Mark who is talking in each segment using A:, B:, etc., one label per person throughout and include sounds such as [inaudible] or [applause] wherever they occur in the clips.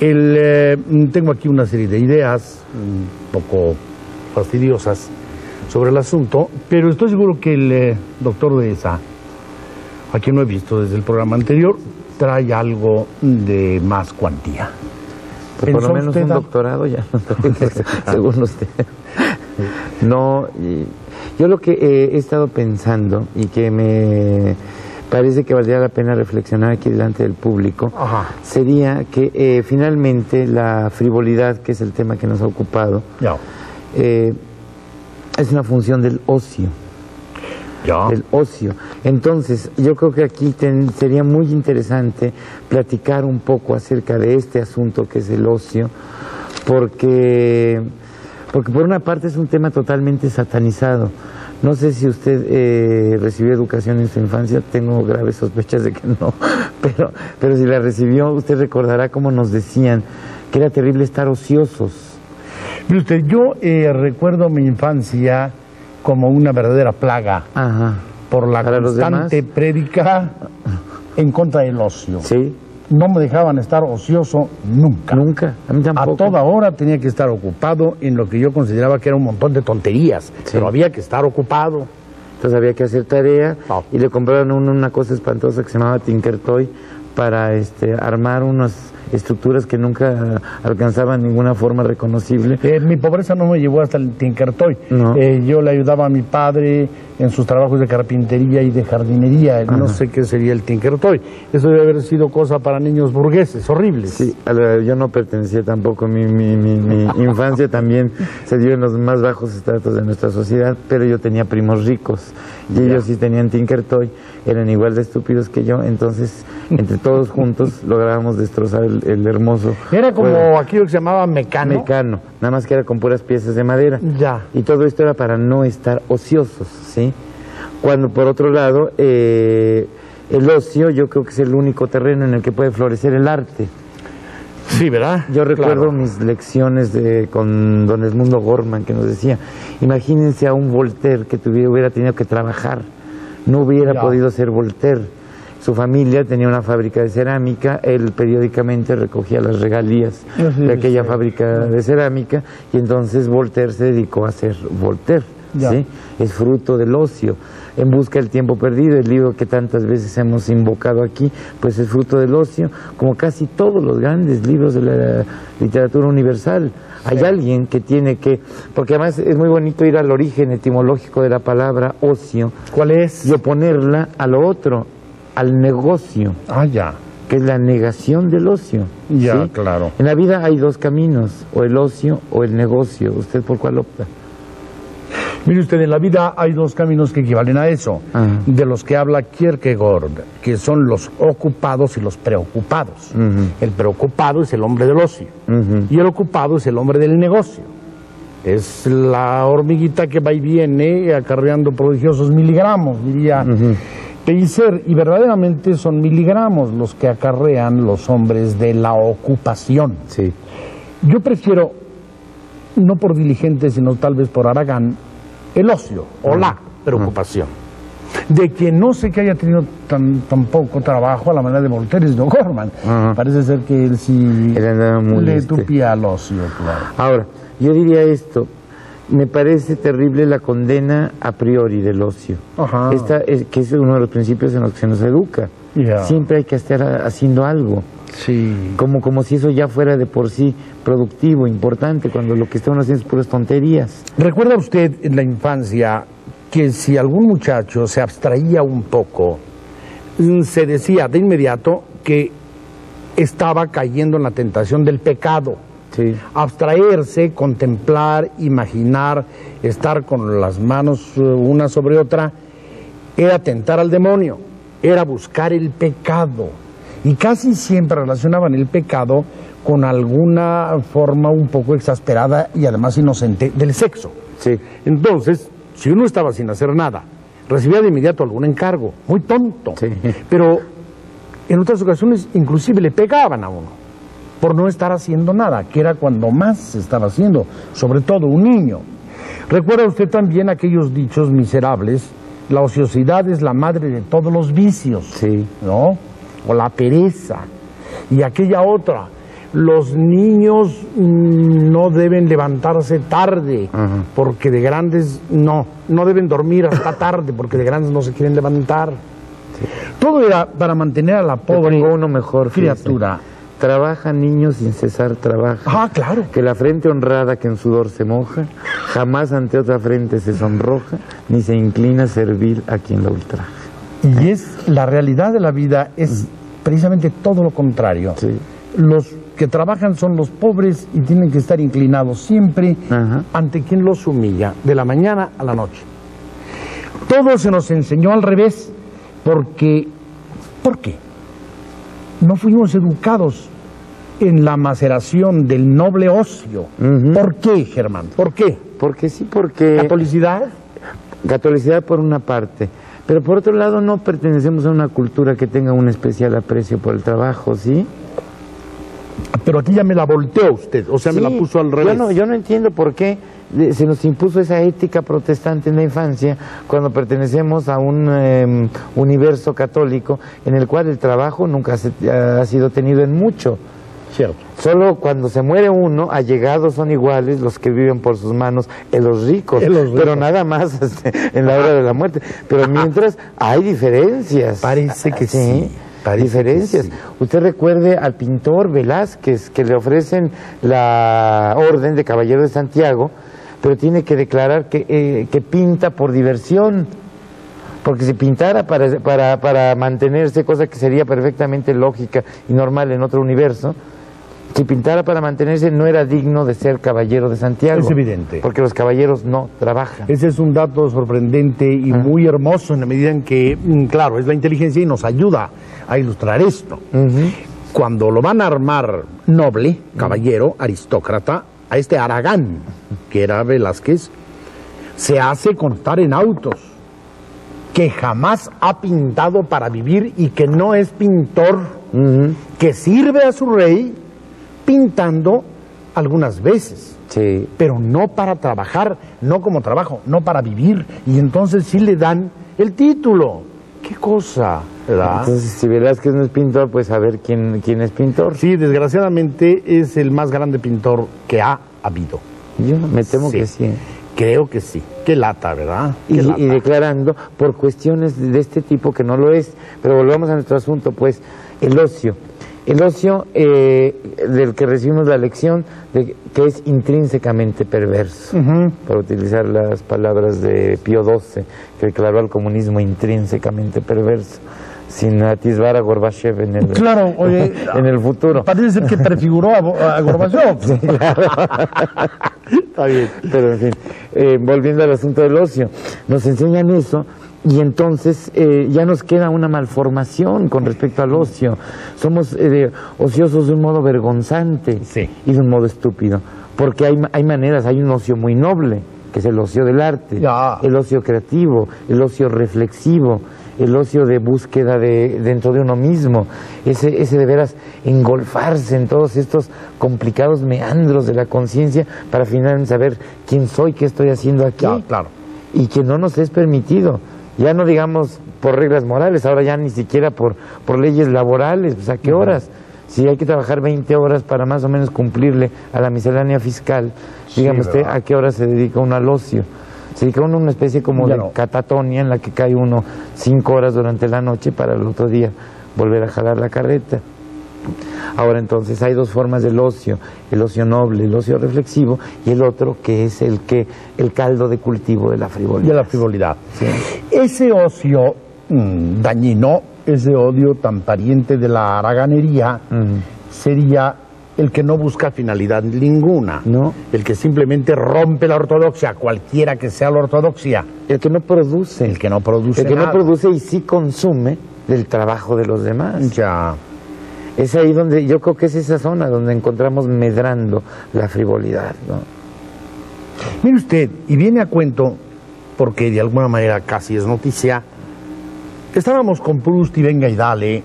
A: El, eh, tengo aquí una serie de ideas un poco fastidiosas sobre el asunto, pero estoy seguro que el eh, doctor de esa, a quien no he visto desde el programa anterior, trae algo de más cuantía.
B: Pues por lo
A: ¿Pensó
B: menos un
A: a-
B: doctorado ya, [laughs] [laughs] según usted. No, yo lo que he estado pensando y que me parece que valdría la pena reflexionar aquí delante del público
A: Ajá.
B: sería que eh, finalmente la frivolidad, que es el tema que nos ha ocupado, eh, es una función del ocio. Del ocio. Entonces, yo creo que aquí ten- sería muy interesante platicar un poco acerca de este asunto que es el ocio, porque, porque por una parte es un tema totalmente satanizado. No sé si usted eh, recibió educación en su infancia, tengo graves sospechas de que no, [laughs] pero, pero si la recibió, usted recordará cómo nos decían que era terrible estar ociosos.
A: Mire usted, yo eh, recuerdo mi infancia como una verdadera plaga
B: Ajá.
A: por la
B: ¿Para los
A: constante prédica en contra del ocio.
B: ¿Sí?
A: No me dejaban estar ocioso nunca.
B: Nunca. A mí
A: A
B: tampoco.
A: toda hora tenía que estar ocupado en lo que yo consideraba que era un montón de tonterías,
B: Sí.
A: pero había que estar ocupado.
B: Entonces había que hacer tarea y le compraron una cosa espantosa que se llamaba Tinker Toy para este, armar unas estructuras que nunca alcanzaban ninguna forma reconocible.
A: Eh, mi pobreza no me llevó hasta el Tinkertoy.
B: No.
A: Eh, yo le ayudaba a mi padre en sus trabajos de carpintería y de jardinería. No sé qué sería el Tinkertoy. Eso debe haber sido cosa para niños burgueses, horribles.
B: Sí, yo no pertenecía tampoco, mi, mi, mi, mi [laughs] infancia también se dio en los más bajos estratos de nuestra sociedad, pero yo tenía primos ricos y ellos sí tenían Tinker Toy, eran igual de estúpidos que yo, entonces entre todos juntos lográbamos destrozar el, el hermoso
A: Era como
B: juego.
A: aquello que se llamaba mecano.
B: mecano, nada más que era con puras piezas de madera.
A: Ya.
B: Y todo esto era para no estar ociosos, ¿sí? Cuando por otro lado, eh, el ocio yo creo que es el único terreno en el que puede florecer el arte.
A: Sí, ¿verdad?
B: Yo recuerdo
A: Claro.
B: mis lecciones de, con don Edmundo Gorman que nos decía, imagínense a un Voltaire que tuviera, hubiera tenido que trabajar, no hubiera
A: Ya.
B: podido ser Voltaire. Su familia tenía una fábrica de cerámica, él periódicamente recogía las regalías
A: Ah, sí,
B: de aquella
A: sí.
B: fábrica de cerámica y entonces Voltaire se dedicó a ser Voltaire. ¿sí? Es fruto del ocio. En busca del tiempo perdido, el libro que tantas veces hemos invocado aquí, pues es fruto del ocio, como casi todos los grandes libros de la literatura universal. Hay alguien que tiene que, porque además es muy bonito ir al origen etimológico de la palabra ocio
A: ¿Cuál es?
B: y oponerla a lo otro, al negocio,
A: Ah, ya.
B: que es la negación del ocio.
A: Ya,
B: ¿sí?
A: claro.
B: En la vida hay dos caminos, o el ocio o el negocio. ¿Usted por cuál opta?
A: Mire usted, en la vida hay dos caminos que equivalen a eso,
B: Ajá.
A: de los que habla Kierkegaard, que son los ocupados y los preocupados. El preocupado es el hombre del ocio y el ocupado es el hombre del negocio. Es la hormiguita que va y viene acarreando prodigiosos miligramos, diría Pellicer, y verdaderamente son miligramos los que acarrean los hombres de la ocupación.
B: Sí.
A: Yo prefiero, no por diligente, sino tal vez por Aragán, el ocio o la preocupación. De quien no sé que haya tenido tan, tan poco trabajo a la manera de Voltaire es de Gorman. Parece ser que él sí
B: Él
A: le
B: este.
A: tupía al ocio, claro.
B: Ahora, yo diría esto, me parece terrible la condena a priori del ocio.
A: Ajá.
B: Esta es, que es uno de los principios en los que se nos educa. Siempre hay que estar haciendo algo,
A: Sí.
B: como, como si eso ya fuera de por sí productivo, importante, cuando lo que estamos haciendo es puras tonterías.
A: ¿Recuerda usted en la infancia que si algún muchacho se abstraía un poco, mm, se decía de inmediato que estaba cayendo en la tentación del pecado?
B: Sí.
A: Abstraerse, contemplar, imaginar, estar con las manos eh, una sobre otra, era tentar al demonio, era buscar el pecado. Y casi siempre relacionaban el pecado con alguna forma un poco exasperada y además inocente del sexo.
B: Sí.
A: Entonces, si uno estaba sin hacer nada, recibía de inmediato algún encargo, muy tonto,
B: Sí.
A: pero en otras ocasiones inclusive le pegaban a uno por no estar haciendo nada, que era cuando más se estaba haciendo, sobre todo un niño. ¿Recuerda usted también aquellos dichos miserables? La ociosidad es la madre de todos los vicios,
B: Sí.
A: ¿no? O la pereza. Y aquella otra, los niños no deben levantarse tarde, porque de grandes no, no deben dormir hasta [laughs] tarde, porque de grandes no se quieren levantar. Todo era para mantener a la pobre
B: uno mejor,
A: criatura.
B: Trabaja niño sin cesar trabaja.
A: Ah, claro.
B: Que la frente honrada que en sudor se moja, jamás ante otra frente se sonroja, ni se inclina a servir a quien la ultraja.
A: Y es la realidad de la vida es precisamente todo lo contrario. Los que trabajan son los pobres y tienen que estar inclinados siempre ante quien los humilla, de la mañana a la noche. Todo se nos enseñó al revés, porque, ¿por qué? No fuimos educados en la maceración del noble ocio. ¿Por qué, Germán? ¿Por qué?
B: Porque sí, porque...
A: ¿Catolicidad?
B: Catolicidad por una parte, pero por otro lado no pertenecemos a una cultura que tenga un especial aprecio por el trabajo, ¿sí?
A: Pero aquí ya me la volteó usted, o sea, me la puso al revés.
B: Yo no, yo no entiendo por qué se nos impuso esa ética protestante en la infancia cuando pertenecemos a un em, universo católico en el cual el trabajo nunca ha sido tenido en mucho.
A: Cierto.
B: Solo cuando se muere uno, allegados son iguales los que viven por sus manos en los ricos, pero nada más [laughs] este, en la hora de la muerte. Pero mientras hay diferencias.
A: Parece que sí.
B: Diferencias. Usted recuerde al pintor Velázquez que le ofrecen la orden de Caballero de Santiago, pero tiene que declarar que, eh, que pinta por diversión. Porque si pintara para, para, para mantenerse, cosa que sería perfectamente lógica y normal en otro universo, si pintara para mantenerse no era digno de ser caballero de Santiago.
A: Es evidente.
B: Porque los caballeros no trabajan.
A: Ese es un dato sorprendente y muy hermoso en la medida en que, mm, claro, es la inteligencia y nos ayuda a ilustrar esto. Cuando lo van a armar noble, caballero, aristócrata, a este Aragán, que era Velázquez, se hace contar en autos, que jamás ha pintado para vivir y que no es pintor, que sirve a su rey pintando algunas veces.
B: Sí.
A: Pero no para trabajar, no como trabajo, no para vivir. Y entonces sí le dan el título. ¿Qué cosa? ¿verdad?
B: Entonces, si verás que no es pintor, pues a ver quién, quién es pintor.
A: Sí, desgraciadamente es el más grande pintor que ha habido.
B: Yo me temo que sí.
A: Creo que sí. Qué lata, ¿verdad?
B: y, declarando por cuestiones de este tipo que no lo es. Pero volvamos a nuestro asunto, pues, el ocio. El ocio eh, del que recibimos la lección de que es intrínsecamente perverso, por utilizar las palabras de Pío XII, que declaró al comunismo intrínsecamente perverso sin atisbar a Gorbachev en el,
A: claro, [laughs]
B: en el futuro.
A: Parece ser que prefiguró a, Gorbachev. [laughs] [laughs]
B: Está bien. Pero en fin, eh, volviendo al asunto del ocio, nos enseñan eso y entonces eh, ya nos queda una malformación con respecto al ocio. Somos eh, ociosos de un modo vergonzante y de un modo estúpido. Porque hay, hay maneras, hay un ocio muy noble, que es el ocio del arte, el ocio creativo, el ocio reflexivo, el ocio de búsqueda de, dentro de uno mismo, ese, ese de veras engolfarse en todos estos complicados meandros de la conciencia para finalmente saber quién soy, qué estoy haciendo aquí.
A: claro.
B: Y que no nos es permitido ya no digamos por reglas morales, ahora ya ni siquiera por, por leyes laborales, pues a qué horas. Si hay que trabajar 20 horas para más o menos cumplirle a la miscelánea fiscal, dígame usted a qué hora se dedica uno al ocio. Se dedica uno a una especie como de catatonia en la que cae uno cinco horas durante la noche para el otro día volver a jalar la carreta. Ahora entonces hay dos formas del ocio, el ocio noble, el ocio reflexivo y el otro que es el que el caldo de cultivo de la frivolidad.
A: De la frivolidad. Ese ocio mm, dañino, ese odio tan pariente de la haraganería, sería el que no busca finalidad ninguna,
B: ¿No?
A: el que simplemente rompe la ortodoxia, cualquiera que sea la ortodoxia.
B: El que no produce.
A: El que no produce.
B: El que no produce y sí consume del trabajo de los demás.
A: Ya.
B: Es ahí donde, yo creo que es esa zona donde encontramos medrando la frivolidad, ¿no?
A: Mire usted, y viene a cuento, porque de alguna manera casi es noticia, estábamos con Proust y Venga y Dale,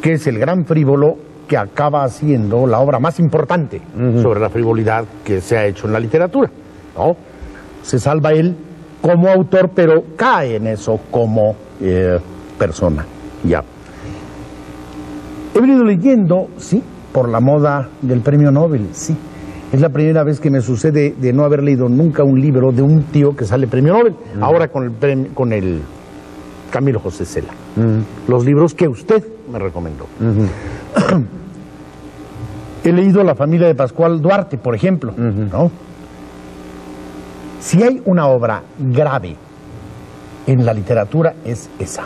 A: que es el gran frívolo que acaba haciendo la obra más importante sobre la frivolidad que se ha hecho en la literatura, ¿no? Se salva él como autor, pero cae en eso como eh, persona, ya. He venido leyendo, sí, por la moda del premio Nobel, sí. Es la primera vez que me sucede de no haber leído nunca un libro de un tío que sale premio Nobel, ahora con el, premio- con el Camilo José Cela. Los libros que usted me recomendó. [clears throat] He leído La familia de Pascual Duarte, por ejemplo, ¿no? Si hay una obra grave en la literatura es esa,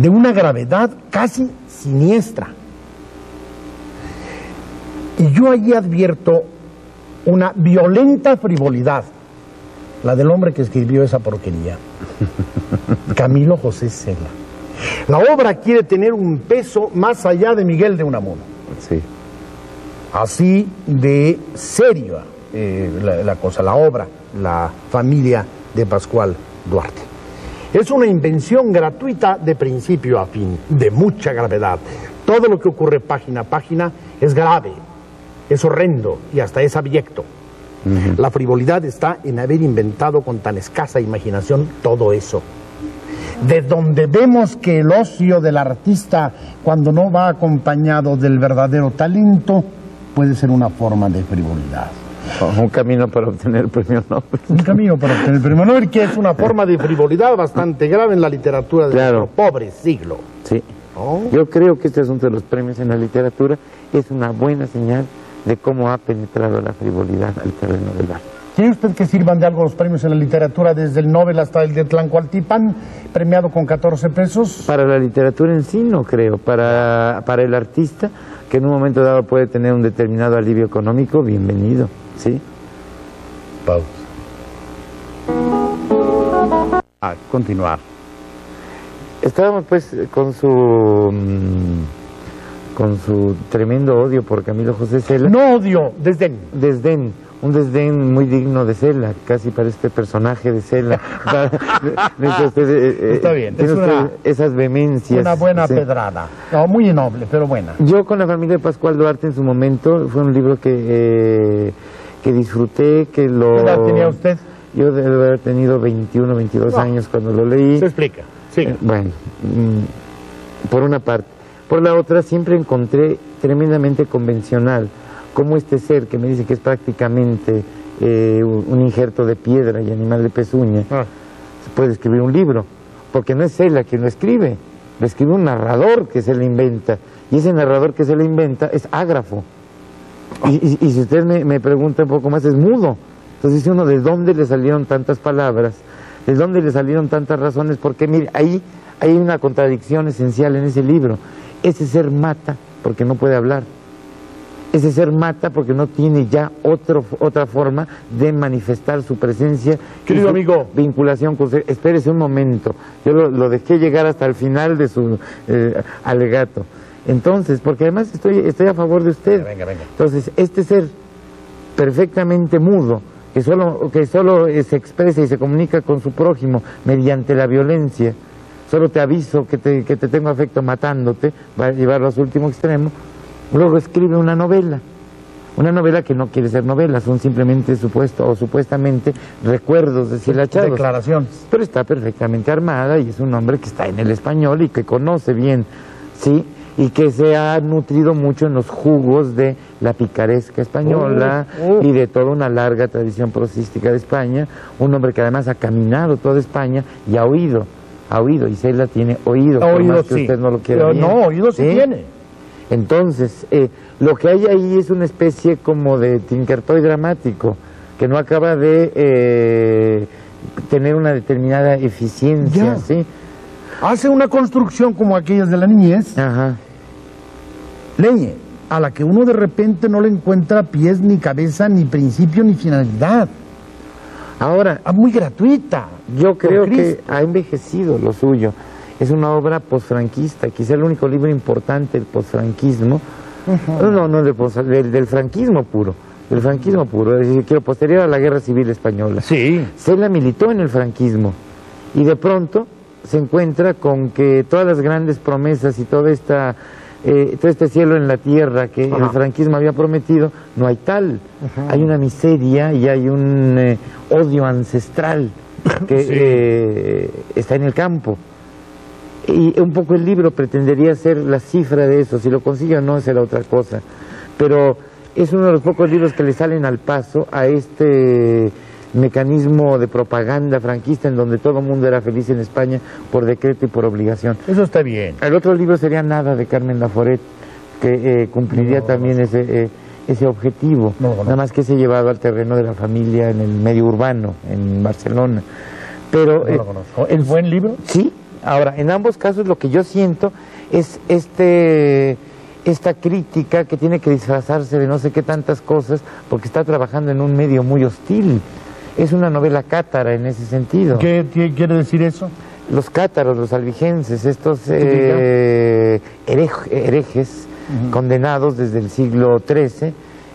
A: de una gravedad casi siniestra. Y yo allí advierto una violenta frivolidad, la del hombre que escribió esa porquería, [laughs] Camilo José Cela. La obra quiere tener un peso más allá de Miguel de Unamuno
B: Sí.
A: así de seria eh, la, la cosa, la obra, la familia de Pascual Duarte. Es una invención gratuita de principio a fin, de mucha gravedad. Todo lo que ocurre página a página es grave, es horrendo y hasta es abyecto. La frivolidad está en haber inventado con tan escasa imaginación todo eso. De donde vemos que el ocio del artista, cuando no va acompañado del verdadero talento, puede ser una forma de frivolidad.
B: Un camino para obtener el premio Nobel.
A: Un camino para obtener el premio Nobel, que es una forma de frivolidad bastante grave en la literatura de
B: Claro.
A: nuestro pobre siglo.
B: Sí.
A: ¿no?
B: Yo creo que este asunto de los premios en la literatura es una buena señal de cómo ha penetrado la frivolidad al terreno del arte.
A: ¿Quiere usted que sirvan de algo los premios en la literatura, desde el Nobel hasta el de Tlancualtipan, premiado con 14 pesos?
B: Para la literatura en sí no creo, para, para el artista que en un momento dado puede tener un determinado alivio económico, bienvenido, ¿sí?
A: Pausa. A continuar.
B: Estábamos pues con su mm, con su tremendo odio por Camilo José Cela.
A: No odio, desdén.
B: Desdén, un desdén muy digno de Cela, casi para este personaje de Cela. [laughs] Eh, eh,
A: Está bien, es una-
B: esas vehemencias.
A: Una buena
B: sí.
A: pedrada. No, muy noble, pero buena.
B: Yo con la familia de Pascual Duarte en su momento fue un libro que, eh, que disfruté, que lo...
A: ¿Qué edad tenía usted?
B: Yo debe haber tenido 21, 22
A: Ah.
B: años cuando lo leí.
A: Se explica. Siga.
B: Eh, Bueno, mm, por una parte. Por la otra, siempre encontré tremendamente convencional cómo este ser que me dice que es prácticamente eh, un injerto de piedra y animal de pezuña,
A: Ah.
B: se puede escribir un libro, porque no es él quien lo escribe, lo escribe un narrador que se le inventa, y ese narrador que se le inventa es ágrafo. Y, y- y si usted me, me pregunta un poco más, es mudo. Entonces dice uno, ¿de dónde le salieron tantas palabras? ¿De dónde le salieron tantas razones? Porque mire, ahí hay una contradicción esencial en ese libro. Ese ser mata porque no puede hablar. Ese ser mata porque no tiene ya otro, otra forma de manifestar su presencia. y
A: Querido
B: su
A: amigo.
B: Vinculación con usted. Espérese un momento. Yo lo, lo dejé llegar hasta el final de su eh, alegato. Entonces, porque además estoy, estoy a favor de usted.
A: Venga, venga.
B: Entonces, este ser perfectamente mudo, que solo, que solo eh, se expresa y se comunica con su prójimo mediante la violencia, solo te aviso que te, que te tengo afecto matándote, va a llevarlo a su último extremo, luego escribe una novela. Una novela que no quiere ser novela, son simplemente supuesto o supuestamente recuerdos deshilachados.
A: Declaraciones.
B: Pero está perfectamente armada y es un hombre que está en el español y que conoce bien, ¿sí? Y que se ha nutrido mucho en los jugos de la picaresca española
A: Uh, uh.
B: y de toda una larga tradición prosística de España. Un hombre que además ha caminado toda España y ha oído, ha oído. Y Cela tiene oído, por
A: Oído
B: más que usted no lo quiera.
A: No, oído sí tiene.
B: Entonces, eh, lo que hay ahí es una especie como de tinkertoy dramático, que no acaba de eh, tener una determinada eficiencia,
A: Ya.
B: ¿sí?
A: Hace una construcción como aquellas de la niñez,
B: Ajá.
A: Leñe, a la que uno de repente no le encuentra pies, ni cabeza, ni principio, ni finalidad.
B: Ahora,
A: Ah, muy gratuita.
B: yo creo que ha envejecido lo suyo. Es una obra posfranquista, quizá el único libro importante del posfranquismo. No, no, no del, pos- del, del franquismo puro, del franquismo puro, es decir, quiero posterior a la Guerra Civil Española.
A: Sí.
B: Cela militó en el franquismo y de pronto se encuentra con que todas las grandes promesas y toda esta, eh, todo este cielo en la tierra que el franquismo había prometido, no hay tal. Hay una miseria y hay un eh, odio ancestral que
A: Sí.
B: eh, está en el campo. Y un poco el libro pretendería ser la cifra de eso, si lo consigue o no será otra cosa. Pero es uno de los pocos libros que le salen al paso a este mecanismo de propaganda franquista en donde todo el mundo era feliz en España por decreto y por obligación.
A: Eso está bien.
B: El otro libro sería Nada de Carmen Laforet, que eh, cumpliría también ese, eh, ese objetivo,
A: No,
B: nada más que se llevado al terreno de la familia en el medio urbano, en Barcelona. Pero
A: No
B: eh,
A: lo conozco. ¿Es buen libro?
B: Sí, ahora, en ambos casos lo que yo siento es este esta crítica que tiene que disfrazarse de no sé qué tantas cosas porque está trabajando en un medio muy hostil. Es una novela cátara en ese sentido.
A: ¿Qué, qué quiere decir eso?
B: Los cátaros, los albigenses, estos eh, herej- herejes condenados desde el siglo XIII,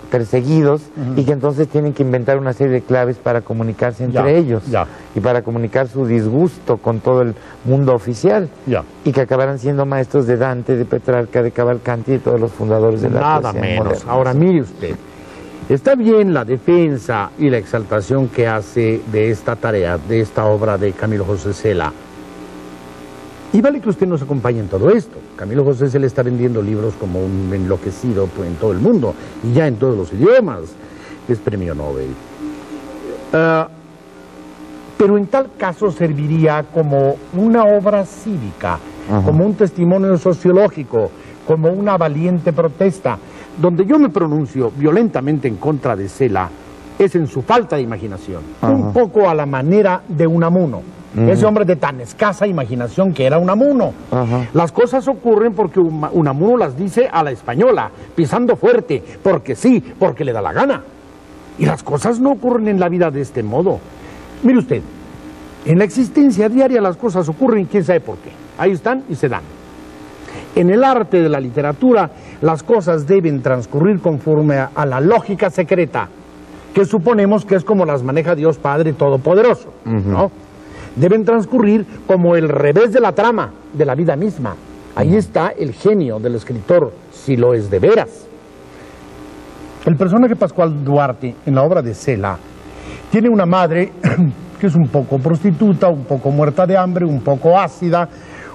B: perseguidos, y que entonces tienen que inventar una serie de claves para comunicarse entre
A: Ya,
B: ellos
A: ya.
B: y para comunicar su disgusto con todo el mundo oficial.
A: Ya.
B: Y que acabarán siendo maestros de Dante, de Petrarca, de Cavalcanti y de todos los fundadores de la
A: Nada menos.
B: moderna.
A: Ahora mire usted, está bien la defensa y la exaltación que hace de esta tarea, de esta obra de Camilo José Cela. Y vale que usted nos acompañe en todo esto. Camilo José Cela está vendiendo libros como un enloquecido en todo el mundo y ya en todos los idiomas. Es premio Nobel. Ah, pero en tal caso serviría como una obra cívica,
B: Ajá.
A: como un testimonio sociológico, como una valiente protesta. Donde yo me pronuncio violentamente en contra de Cela es en su falta de imaginación, un poco a la manera de Unamuno. Ese hombre de tan escasa imaginación que era Unamuno.
B: Ajá.
A: Las cosas ocurren porque Unamuno las dice a la española, pisando fuerte, porque sí, porque le da la gana. Y las cosas no ocurren en la vida de este modo. Mire usted, en la existencia diaria las cosas ocurren y quién sabe por qué. Ahí están y se dan. En el arte de la literatura las cosas deben transcurrir conforme a, a la lógica secreta, que suponemos que es como las maneja Dios Padre Todopoderoso, ¿no? Deben transcurrir como el revés de la trama, de la vida misma. Ahí está el genio del escritor, si lo es de veras. El personaje Pascual Duarte en la obra de Cela tiene una madre [clears throat] que es un poco prostituta, un poco muerta de hambre, un poco ácida,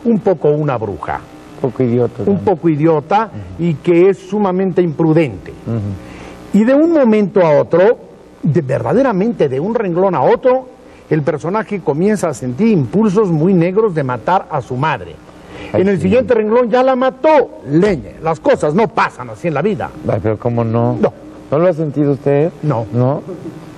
A: un poco una bruja,
B: poco idiota.
A: un poco idiota y que es sumamente imprudente. Y de un momento a otro, de, verdaderamente de un renglón a otro, el personaje comienza a sentir impulsos muy negros de matar a su madre.
B: Ay,
A: en el
B: sí.
A: siguiente renglón ya la mató. Leñe, las cosas no pasan así en la vida.
B: Ay, pero ¿cómo no?
A: No.
B: ¿No lo ha sentido usted?
A: No.
B: ¿No?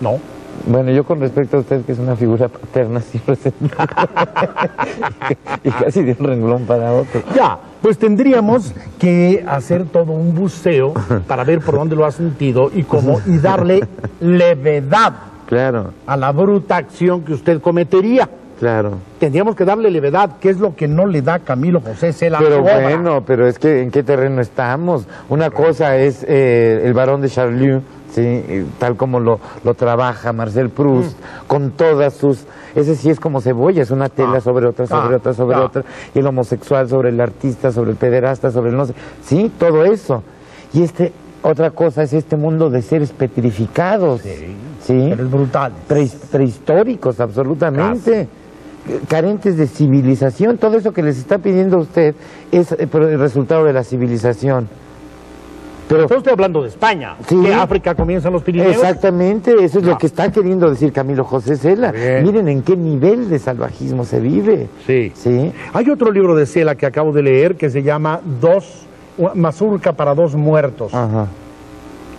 A: No.
B: Bueno, yo con respecto a usted, que es una figura paterna, [laughs] siempre sentí. [laughs] y casi de un renglón para otro.
A: Ya, pues tendríamos que hacer todo un buceo para ver por dónde lo ha sentido y cómo y darle levedad
B: Claro,
A: a la bruta acción que usted cometería.
B: claro.
A: Tendríamos que darle levedad, que es lo que no le da Camilo José Cela
B: Pero
A: obra.
B: bueno, pero es que ¿en qué terreno estamos? Una cosa es eh, el varón de Charlieu, ¿sí? Tal como lo, lo trabaja Marcel Proust,
A: Mm.
B: con todas sus... Ese sí es como cebolla, es una tela
A: Ah,
B: sobre otra, sobre
A: ah,
B: otra, sobre
A: ah.
B: otra. Y el homosexual sobre el artista, sobre el pederasta, sobre el no sé... Sí, todo eso. Y este, otra cosa es este mundo de seres petrificados.
A: Sí,
B: ¿sí?
A: Pero es brutal.
B: Prehis- prehistóricos absolutamente, carentes de civilización. Todo eso que les está pidiendo usted es eh, el resultado de la civilización. Pero
A: Yo estoy hablando de España,
B: Sí.
A: que África comienza en los Pirineos.
B: exactamente, eso es lo que está queriendo decir Camilo José Cela.
A: Bien.
B: Miren en qué nivel de salvajismo se vive.
A: Sí.
B: Sí.
A: Hay otro libro de Cela que acabo de leer que se llama Dos, Mazurca para dos muertos.
B: Ajá.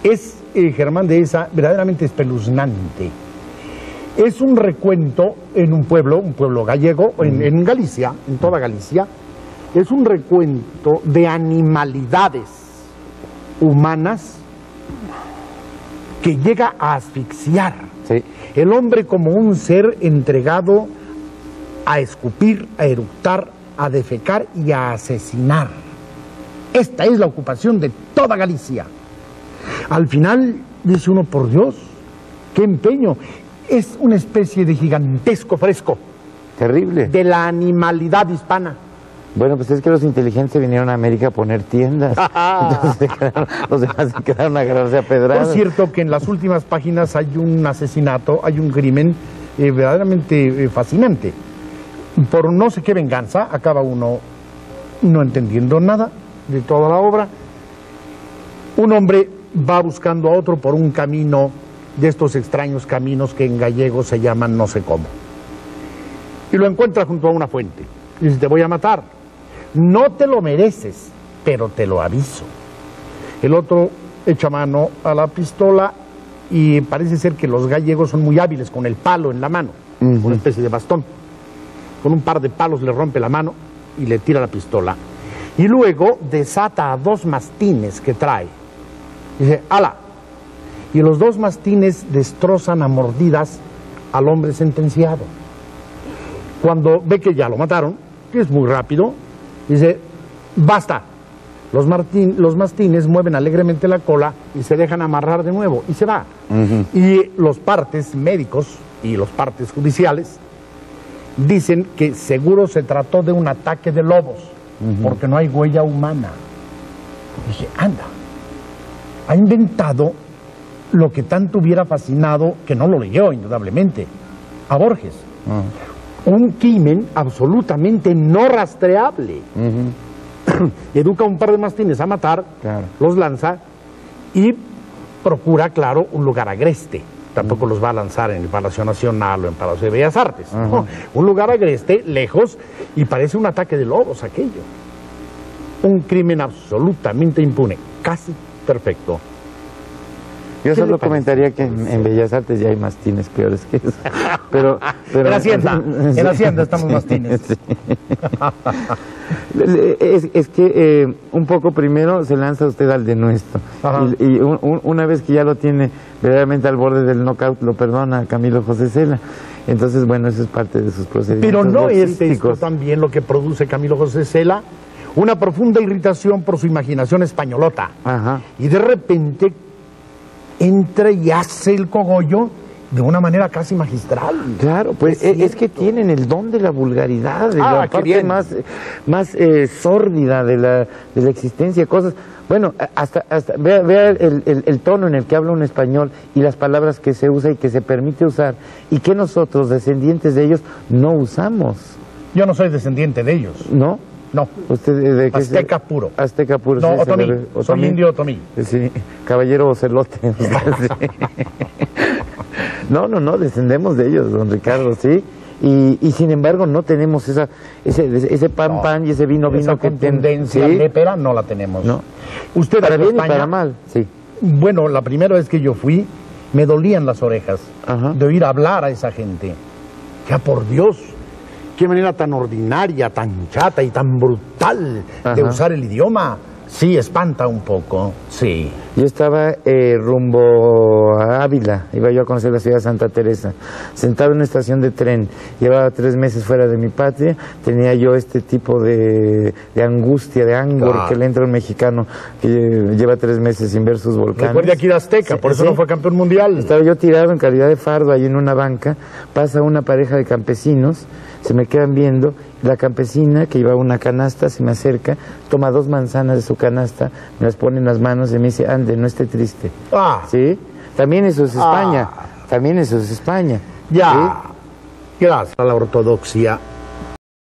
A: Es, eh, Germán de esa, verdaderamente espeluznante. Es un recuento en un pueblo, un pueblo gallego, en, en Galicia, en toda Galicia. Es un recuento de animalidades humanas que llega a asfixiar.
B: Sí.
A: El hombre como un ser entregado a escupir, a eructar, a defecar y a asesinar. Esta es la ocupación de toda Galicia. Al final dice uno, por Dios, qué empeño. Es una especie de gigantesco fresco
B: Terrible.
A: de la animalidad hispana.
B: Bueno, pues es que los inteligentes vinieron a América a poner tiendas. [laughs] Entonces se quedaron- los demás se quedaron a agarrarse a
A: Por
B: pedradas.
A: cierto que en las últimas páginas hay un asesinato, hay un crimen eh, verdaderamente eh, fascinante. Por no sé qué venganza, acaba uno no entendiendo nada de toda la obra, un hombre va buscando a otro por un camino de estos extraños caminos que en gallego se llaman no sé cómo. Y lo encuentra junto a una fuente. Y dice, te voy a matar. No te lo mereces, pero te lo aviso. El otro echa mano a la pistola y parece ser que los gallegos son muy hábiles con el palo en la mano, una especie de bastón. Con un par de palos le rompe la mano y le tira la pistola. Y luego desata a dos mastines que trae. Dice, ala. Y los dos mastines destrozan a mordidas al hombre sentenciado. Cuando ve que ya lo mataron, que es muy rápido, dice, basta. Los, martín- los mastines mueven alegremente la cola y se dejan amarrar de nuevo y se va. Y los partes médicos y los partes judiciales dicen que seguro se trató de un ataque de lobos, porque no hay huella humana. Dije, anda, ha inventado lo que tanto hubiera fascinado, que no lo leyó indudablemente, a Borges. Un crimen absolutamente no rastreable. [clears throat] Educa a un par de mastines a matar,
B: Claro.
A: los lanza y procura, claro, un lugar agreste. Tampoco los va a lanzar en el Palacio Nacional o en Palacio de Bellas Artes. ¿no? Un lugar agreste, lejos, y parece un ataque de lobos aquello. Un crimen absolutamente impune, casi perfecto.
B: Yo
A: ¿Qué
B: solo comentaría que en, en Bellas Artes ya hay mastines peores que eso. [laughs] Pero, pero
A: En Hacienda, [laughs] en Hacienda estamos mastines.
B: Sí. Es, es que eh, un poco primero se lanza usted al denuesto.
A: Ajá.
B: Y, y un- un- una vez que ya lo tiene verdaderamente al borde del knockout, lo perdona Camilo José Cela. Entonces, bueno, eso es parte de sus procedimientos.
A: Pero no es esto también lo que produce Camilo José Cela, una profunda irritación por su imaginación españolota.
B: Ajá.
A: Y de repente entra y hace el cogollo de una manera casi magistral.
B: Claro, pues
A: Es
B: es, es que tienen el don de la vulgaridad, de
A: Ah,
B: la parte
A: bien.
B: más, más eh, sórdida de la, de la existencia, cosas. Bueno, hasta, hasta vea, vea el, el- el tono en el que habla un español y las palabras que se usa y que se permite usar y que nosotros, descendientes de ellos, no usamos,
A: Yo no soy descendiente de ellos.
B: ¿no?
A: No.
B: Usted de, qué se-
A: Azteca puro.
B: Azteca puro.
A: No,
B: sí,
A: otomí.
B: le ve-
A: Soy indio otomí.
B: Sí, caballero ocelote. [laughs] No, no, no, descendemos de ellos, don Ricardo, sí. Y, y sin embargo no tenemos esa, ese, ese pan
A: No.
B: pan y ese vino
A: Esa
B: vino que ten-
A: tendencia
B: sí.
A: lépera no la tenemos.
B: No.
A: Usted
B: Para bien y
A: España,
B: para mal, sí.
A: Bueno, la primera vez que yo fui, me dolían las orejas
B: Ajá.
A: de oír hablar a esa gente. Ya por Dios, qué manera tan ordinaria, tan chata y tan brutal de usar el idioma. Sí, espanta un poco, sí.
B: Yo estaba eh, rumbo a Ávila, iba yo a conocer la ciudad de Santa Teresa, sentado en una estación de tren, llevaba tres meses fuera de mi patria, tenía yo este tipo de, de angustia, de angor que le entra un mexicano que lle- lleva tres meses sin ver sus volcanes.
A: Recuerde aquí de Azteca,
B: Sí,
A: por eso
B: sí.
A: no fue campeón mundial.
B: Estaba yo tirado en calidad de fardo ahí en una banca, pasa una pareja de campesinos, se me quedan viendo, la campesina que llevaba una canasta se me acerca, toma dos manzanas de su canasta, me las pone en las manos y me dice, ande, no esté triste.
A: Ah,
B: ¿Sí? También eso es
A: Ah.
B: España, también eso es España.
A: ya. Gracias a la ortodoxia